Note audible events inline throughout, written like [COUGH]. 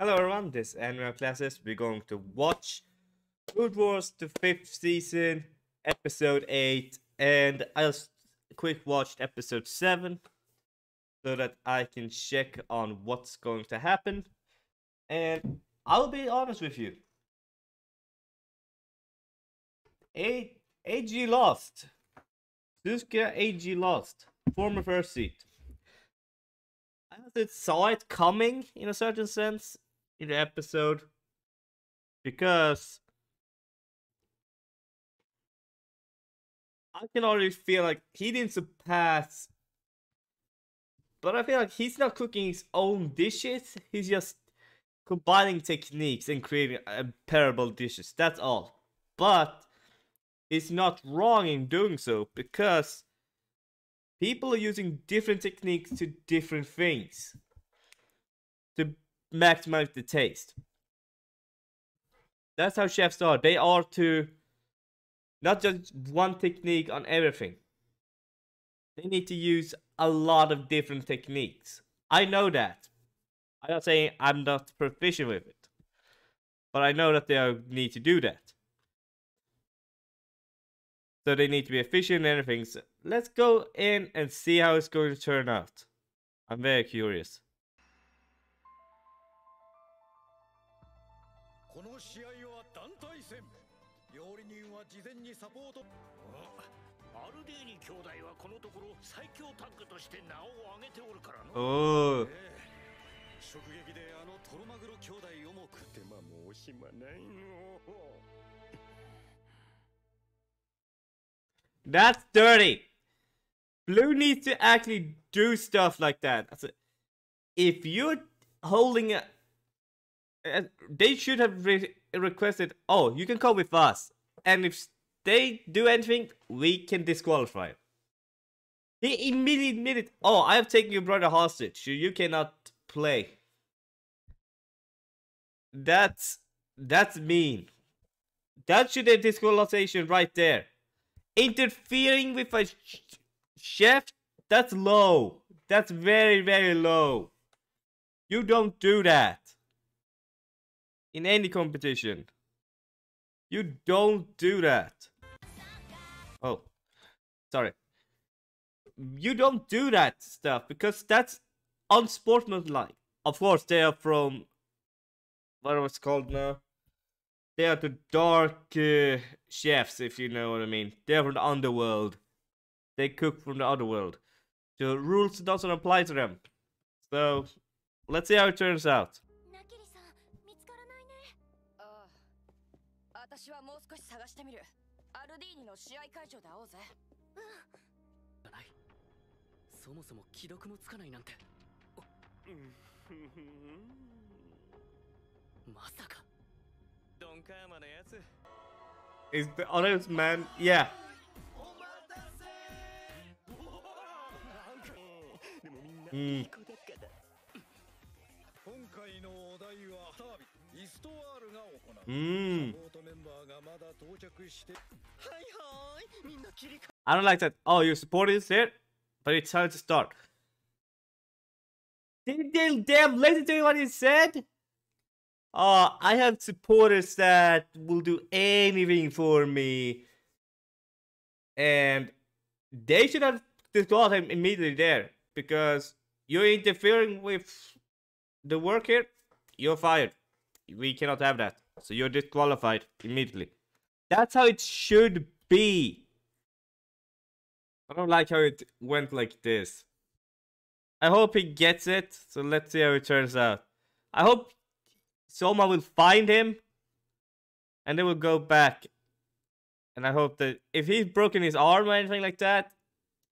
Hello everyone, this is Animal Classes. We're going to watch Food Wars, the fifth season, episode 8, and I just quick watched episode 7 so that I can check on what's going to happen. And I'll be honest with you. A AG lost. Tsukasa Eishi lost. Former first seat. I saw it coming in a certain sense in the episode because I can already feel like he didn't surpass, but I feel like he's not cooking his own dishes. He's just combining techniques and creating comparable dishes. That's all. But he's not wrong in doing so because people are using different techniques to different things maximize the taste. That's how chefs are. They are to not just one technique on everything. They need to use a lot of different techniques. I know that. I'm not saying I'm not proficient with it. But I know that they need to do that. So they need to be efficient and everything. So let's go in and see how it's going to turn out. I'm very curious. この試合は団体戦。料理人は事前にサポート。アルディーニ兄弟はこのところ最強タッグとして名を上げておるからの。Oh, ええ。直撃であのトロマグロ兄弟をも食ってまもうしまないの。That's dirty. Blue needs to actually do stuff like that. If you're holding a, a- they should have re- requested, "Oh, you can come with us," and if they do anything, we can disqualify. He immediately admitted, "Oh, I have taken your brother hostage. so You cannot play." That's that's mean. That should be disqualification right there. Interfering with a sh- chef, that's low. That's very, very low. You don't do that. In any competition. You don't do that. Oh, sorry. You don't do that stuff because that's unsportsmanlike. Of course, they are from what was called now. They are the dark uh, chefs, if you know what I mean. They're from the underworld. They cook from the underworld. The rules doesn't apply to them. So, let's see how it turns out. 私はもう少し探してみる。アルディーニの試合会場で会おうぜ。じゃないそもそも既読もつかないなんて。まさか。ドンカーマのやつ。Is the honest man? Yeah. うん。今回のお題はタービイストワールが行う。Mm. サポートメンバーがまだ到着してはいはいみん I don't like that. Oh, your support is there, but it's hard to start. Did they damn listen to what he said? Oh, I have supporters that will do anything for me. And they should have disqualified him immediately there. Because you're interfering with the work here, you're fired. We cannot have that. So you're disqualified immediately. That's how it should be. I don't like how it went like this. I hope he gets it, so let's see how it turns out. I hope Soma will find him and they will go back. And I hope that if he's broken his arm or anything like that,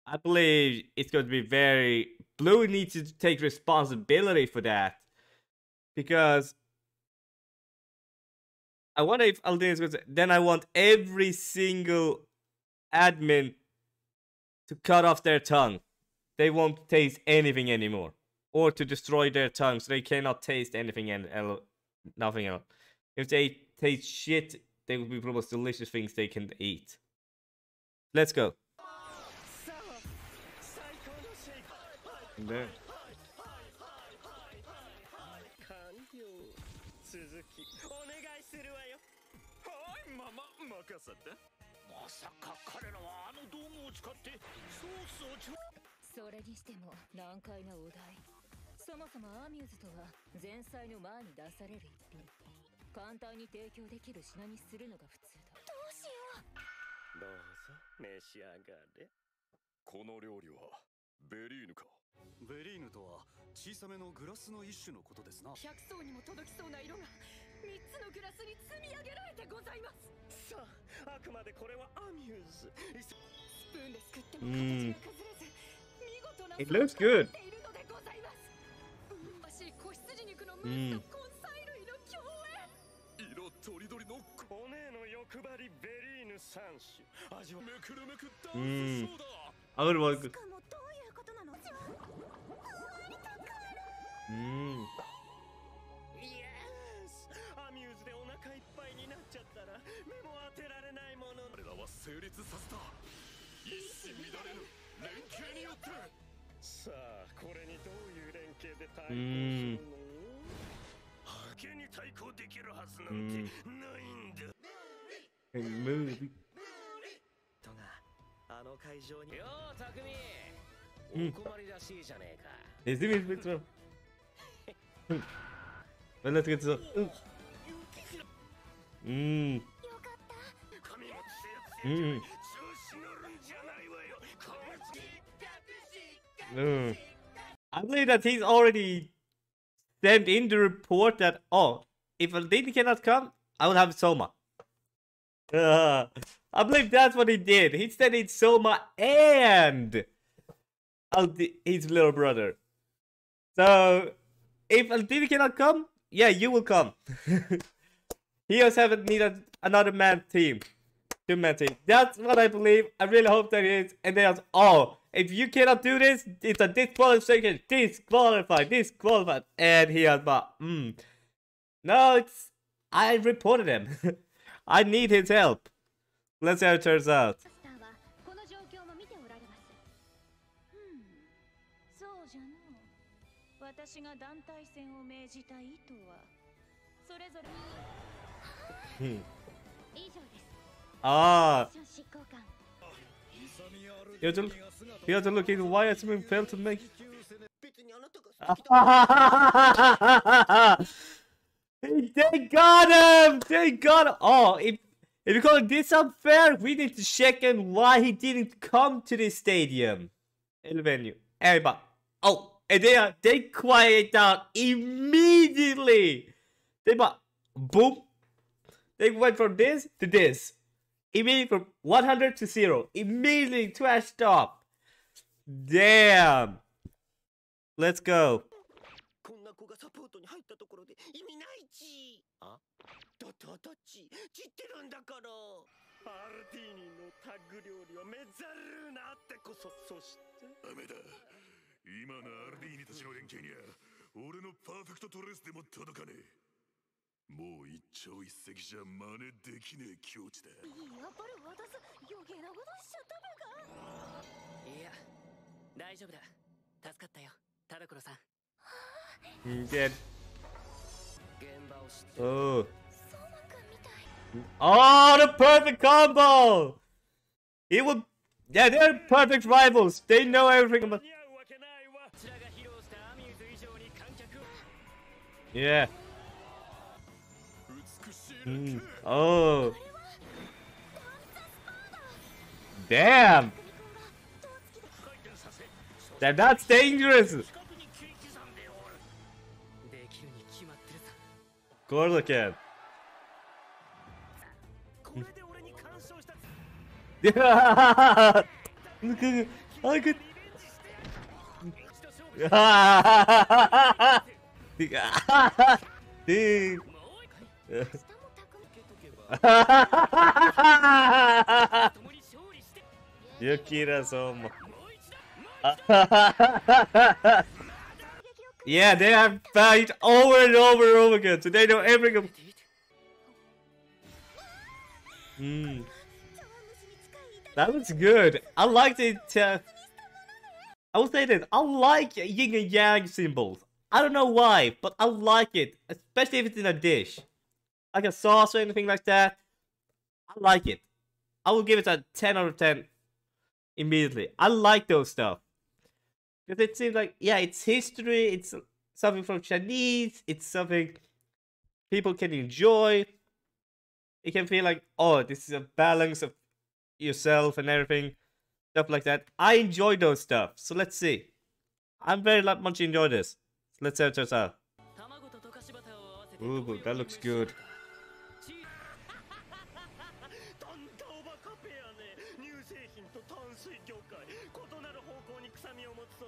I believe it's going to be very. Blue needs to take responsibility for that. Because I wonder if Aldin is going to. Then I want every single admin to cut off their tongue. They won't taste anything anymore, or to destroy their tongues. so they cannot taste anything and nothing else. If they taste shit, they will be promised delicious things they can eat. Let's go. There. 任せて。まさか彼らはあの道具を使ってソースをちょそれにしても難解なお題。そもそもアミューズとは前菜の前に出される一品簡単に提供できる品にするのが普通だ。どうぞ召し上がれ。この料理はベリーヌか？ベリーヌとは小さめのグラスの一種のことですな。100層にも届きそうな色が3つのグラスに積み上げられてございます。さああくまでこれはアミューズ。スプーンですくっても形が崩れず見事な It looks good. ているのでございます。麗しい子羊肉のムースと根菜類の共演色とりどりの骨の欲張りベリーヌ3種味はめくるめくダうンん。スそうだ I would want しかもどういうことなの？じゃうん。成立させた。一糸乱れぬ連携によって。さあこれにどういう連携で対抗するの？ハケに対抗できるはずなんてないんだ。Movie. とがあの会場に。よう匠。うんお困りらしいじゃねえか。me? It's Well, let's get to. うん。よかった髪も Mm. I believe that he's already sent in the report that, oh, if Aldini cannot come, I will have Soma. Uh, [LAUGHS] I believe that's what he did. He said it's Soma and Aldi his little brother. So, if Aldini cannot come, yeah, you will come. [LAUGHS] he also have needed another man team to That's what I believe. I really hope that is. And that's all. If you cannot do this, it's a disqualification. Disqualified. Disqualified. And he has But Mm. No, it's... I reported him. [LAUGHS] I need his help. Let's see how it turns out. Hmm. hmm. Ah. Hyojin, Hyojin looking why has been failed to make. they got him! They got! Oh, if, if you call this fair, we need to check in why he didn't come to the stadium. In the venue. Everybody. Oh, and they are, they quiet down immediately. They but boom. They went from this to this. Immediately from 100 to 0. Immediately trashed up. Damn. Let's go. こんな子がサポートに入ったところで意味ないちあ？だってあたっち散ってるんだからアルティーニのタッグ料理はメザルーナあってこそそして？ダメだ今のアルディーニたちの連携には俺のパーフェクトトレースでも届かねえもう一朝一夕じゃ真似できねえ境地だやっぱり渡す余計なことしちゃったべかいや大丈夫だ助かったよ田所さん [GASPS] He dead. 現場を知って Oh. 相馬くんみたい Oh, the perfect combo! He will. Yeah, they're perfect rivals. They know everything about. 似合うわけないわこちらが披露したアミューズ以上に観客を Yeah. Mm. Oh. Damn. That's dangerous. Gold again. Yeah. I could. Dude もう一回 Yeah. 下も匠受けとけば共に勝利して Yukira Soma. もう一度 yeah, they have fight over and over and over again, so they know everything. Mm. 茶碗蒸しに近いイタリ That was good. I liked it. Uh, I will say this. I like yin and yang symbols. I don't know why, but I like it, especially if it's in a dish, like a sauce or anything like that. I like it. I will give it a 10 out of 10 immediately. I like those stuff. Because it seems like, yeah, it's history, it's something from Chinese, it's something people can enjoy. It can feel like, oh, this is a balance of yourself and everything, stuff like that. I enjoy those stuff, so let's see. I'm very much enjoy this. Let's see how it turns out. Ooh, that looks good.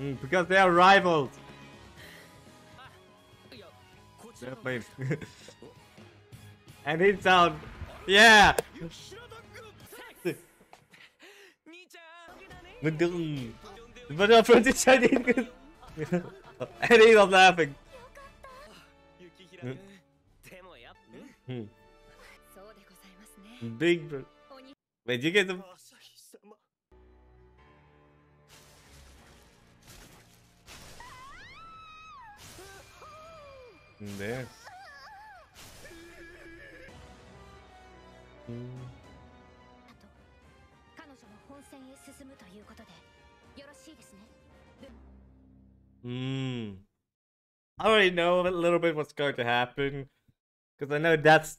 Mm, because they are rivals. [LAUGHS] They're playing. [LAUGHS] and it's out. Yeah. but the apprentice I did. And he was laughing. Hmm. Hmm. Big bro. Wait, you get the There. Mm. あと彼女も本戦へ進むということでよろしいですね Mm. I already know a little bit what's going to happen. Because I know that's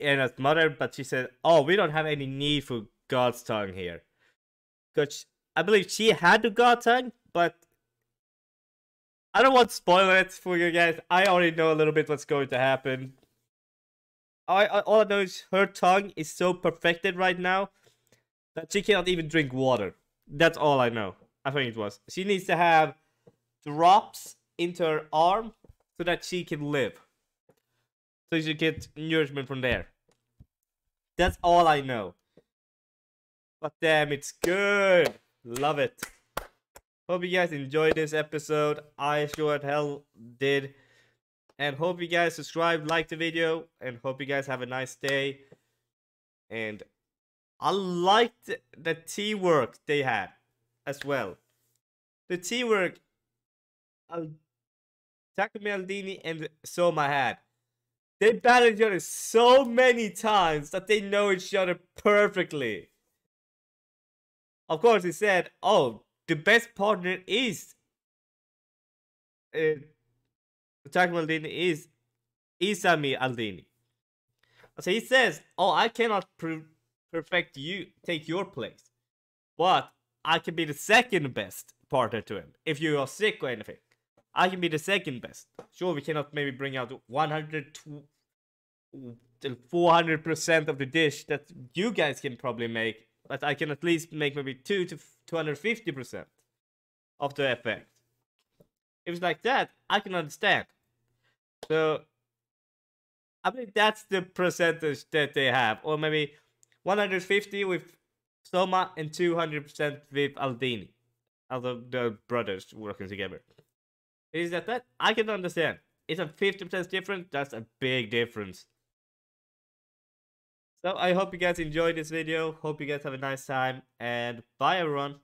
Anna's mother, but she said, Oh, we don't have any need for God's tongue here. Because I believe she had the God tongue, but I don't want to spoil it for you guys. I already know a little bit what's going to happen. I, I all I know is her tongue is so perfected right now that she cannot even drink water. That's all I know. I think it was. She needs to have drops into her arm so that she can live. So she get nourishment from there. That's all I know. But damn, it's good. Love it. Hope you guys enjoyed this episode. I sure as hell did. And hope you guys subscribe, like the video, and hope you guys have a nice day. And I liked the teamwork they had as well. The teamwork uh, Al- Takumi Aldini and Soma had. They battled each other so many times that they know each other perfectly. Of course, he said, "Oh, the best partner is uh, Takumi Aldini is Isami Aldini." So he says, "Oh, I cannot perfect you, take your place, but I can be the second best partner to him if you are sick or anything." I can be the second best. Sure, we cannot maybe bring out 100 to 400% of the dish that you guys can probably make, but I can at least make maybe 2 to 250% of the effect. If it's like that, I can understand. So, I believe that's the percentage that they have, or maybe 150 with Soma and 200% with Aldini. Although the brothers working together. Is that that? I can understand. It's a 50% difference. That's a big difference. So I hope you guys enjoyed this video. Hope you guys have a nice time. And bye everyone.